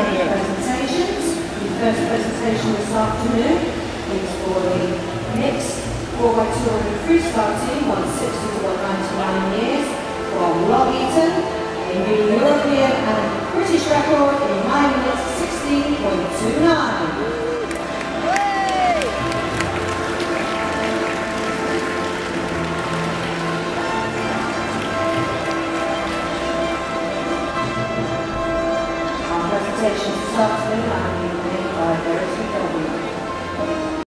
presentations. The first presentation this afternoon is for the mixed 4x200 freestyle team, 160 to 199 years, from Long Eaton, a new European and British record in 9 minutes 16.29. meditation stops to.